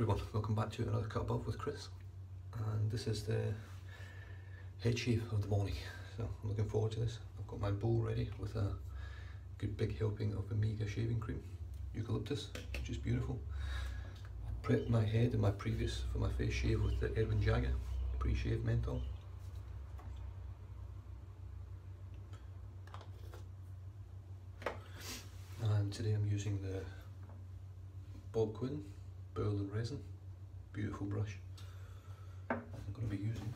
everyone, welcome back to another cut above with Chris and this is the head shave of the morning so I'm looking forward to this. I've got my bowl ready with a good big helping of Omega shaving cream eucalyptus which is beautiful. I prepped my head in my previous for my face shave with the Edwin Jagger pre-shave menthol and today I'm using the Bob Quinn Berlin resin. Beautiful brush. I'm going to be using.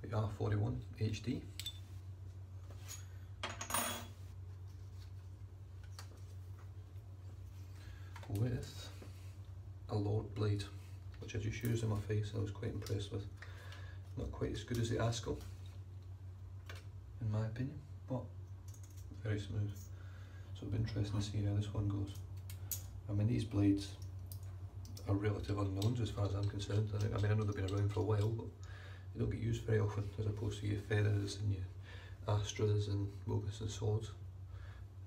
The R41 HD with a Lord blade which I just used on my face and I was quite impressed with. Not quite as good as the Askell in my opinion but very smooth. So it'll be interesting to see how this one goes. I mean these blades are relative unknowns as far as I'm concerned. I, think, I mean I know they've been around for a while but they don't get used very often as opposed to your feathers and your Astras and Mogus and Swords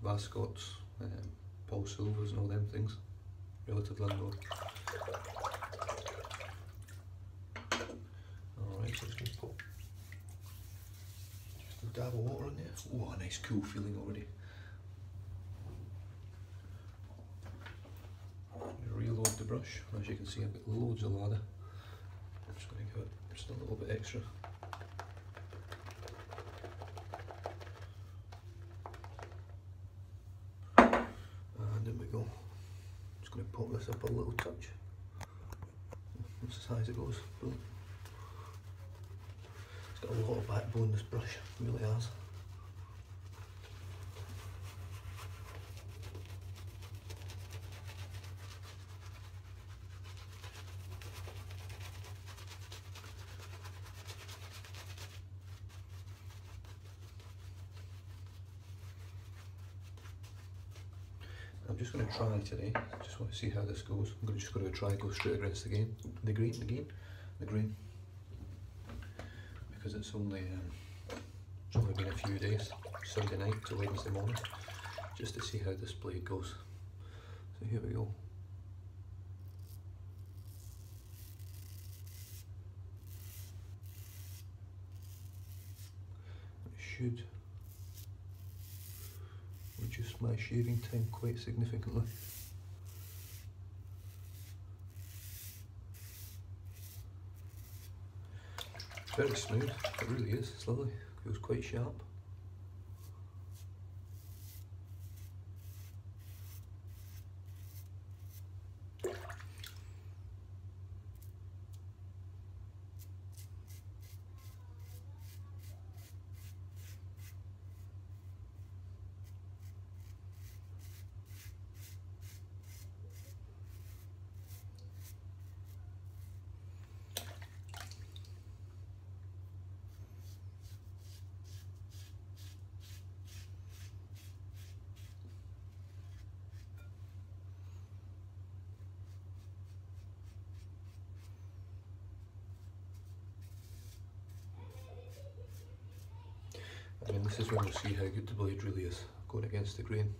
Vascots, um, Polsilvers and all them things. Relative unknown alright so just going to put just a dab of water in there oh a nice cool feeling already reload the brush. As you can see, I've got loads of lather. I'm just going to give it just a little bit extra. And in we go. Just going to pop this up a little touch. That's as high as it goes. Boom. Got a lot of backbone, this brush. Really has. I'm just going to try today, just want to see how this goes. I'm just going to try go straight against the game, the green, the green, the green, because it's only um, it's only been a few days, Sunday night to Wednesday morning, just to see how this blade goes. So here we go. It should reduce my shaving time quite significantly. Very smooth, it really is, it's lovely, it feels quite sharp. Mean this is when you'll see how good the blade really is, going against the grain.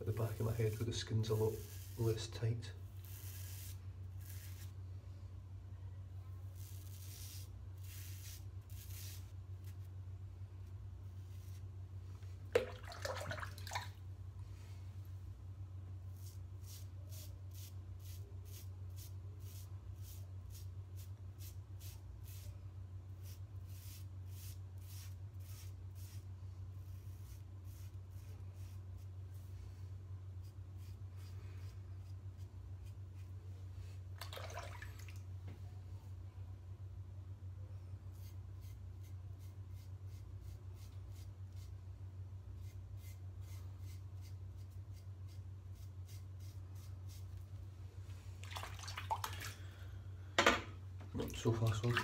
At the back of my head where the skin's a lot less tight. So far so good.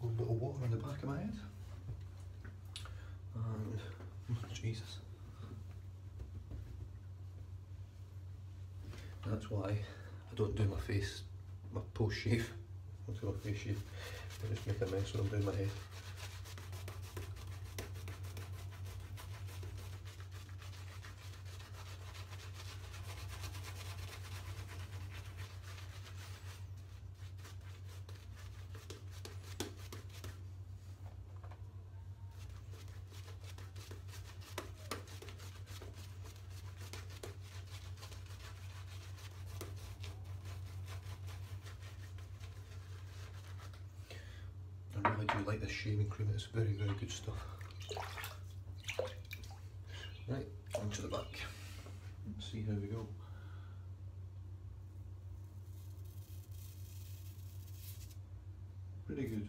Put a little water on the back of my head. And, oh, Jesus. That's why I don't do my face, my post shave. I do my face shave. I just make a mess when I'm doing my head. I do like this shaving cream, it's very, very good stuff. Right, onto the back. Let's see how we go. Pretty good.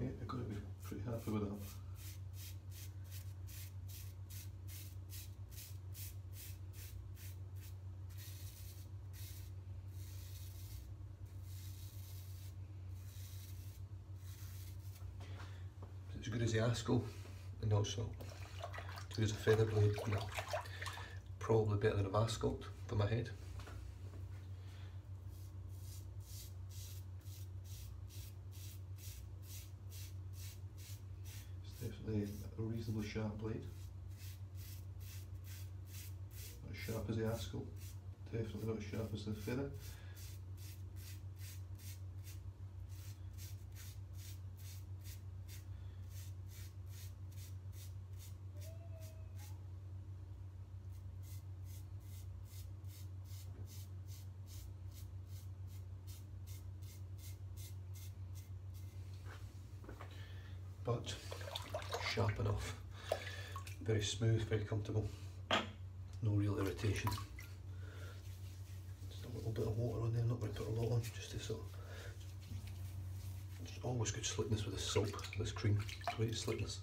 Yeah, be pretty happy with that. It's as good as the Asco and also good as a feather blade. No. Probably better than a Vascolt for my head. Definitely a reasonably sharp blade. Not as sharp as the Asco, definitely not as sharp as the feather. but sharp enough. Very smooth, very comfortable. No real irritation. Just a little bit of water on there, not going to put a lot on, just to sort of. There's always good slickness with this soap, this cream. Great slickness.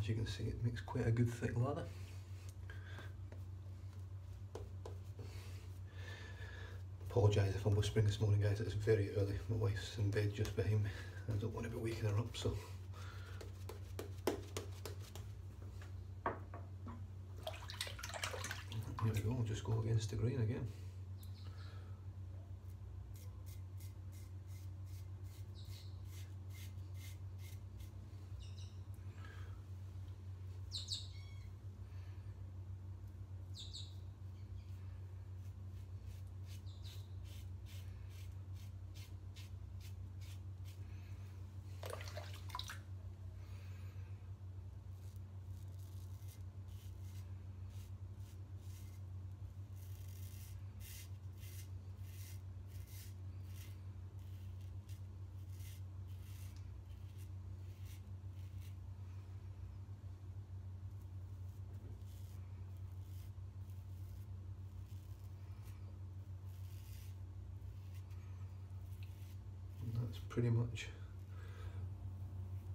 As you can see, it makes quite a good thick lather. Apologise if I'm whispering this morning, guys. It's very early. My wife's in bed just behind me. I don't want to be waking her up, so. Here we go. Just go against the grain again. And that's pretty much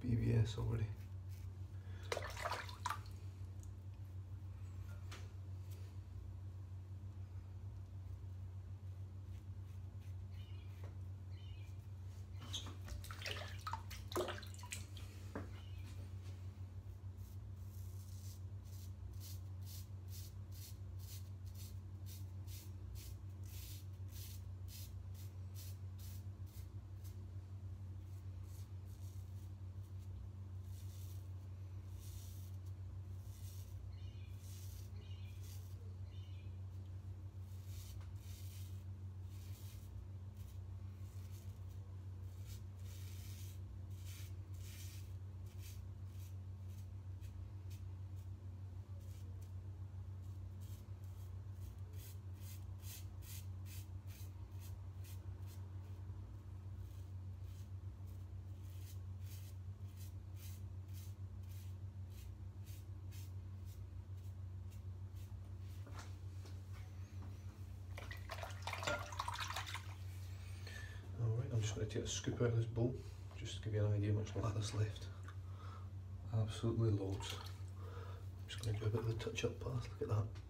BBS already. Alright, I'm just going to take a scoop out of this bowl, just to give you an idea how much lather's left. Absolutely loads. I'm just going to do a bit of a touch up pass, look at that.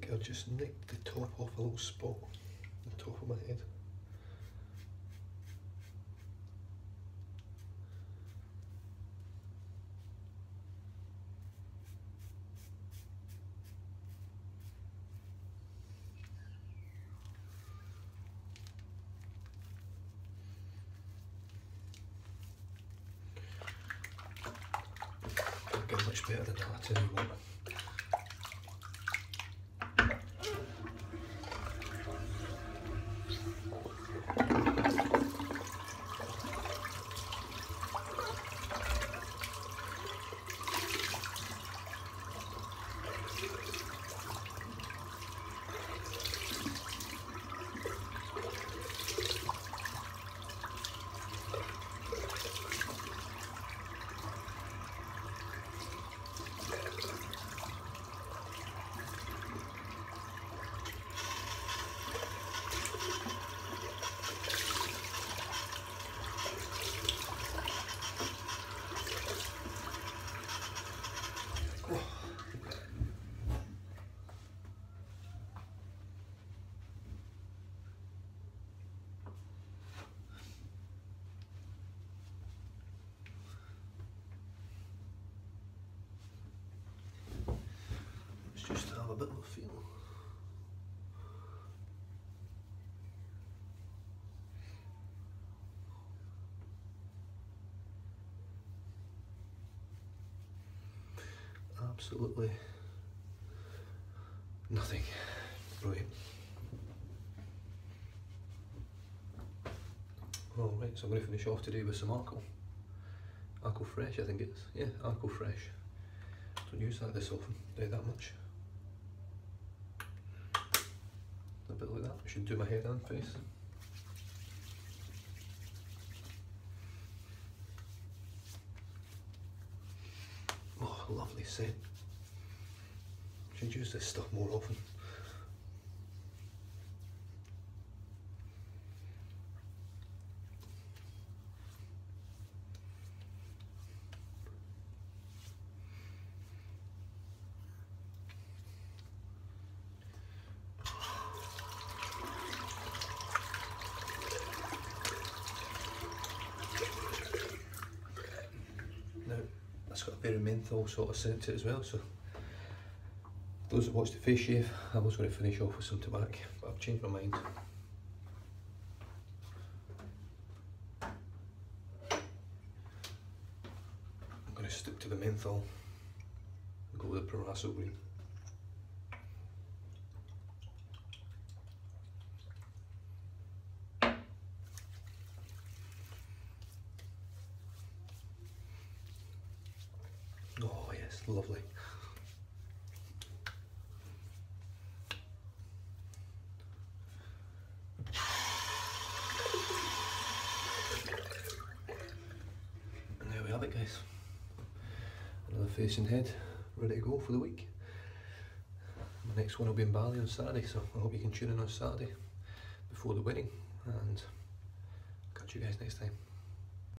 Think I just nicked the top off a little spot on the top of my head. Can't get much better than that, I tell you what. Let's just have a bit of a feel. Absolutely nothing. Brilliant. All right, so I'm going to finish off today with some Arco. Arco Fresh, I think it is. Yeah, Arco Fresh. Don't use that this often, do that much. A bit like that, I should do my head and face. Oh, lovely scent. Should use this stuff more often. Now, that's got a bit of menthol sort of scent to it as well, so those that watched the face shave, I was going to finish off with some tobacco, but I've changed my mind. I'm going to stick to the menthol and go with the Proraso green. Oh yes, lovely. And there we have it guys. Head ready to go for the week. The next one will be in Bali on Saturday, so I hope you can tune in on Saturday before the wedding and catch you guys next time.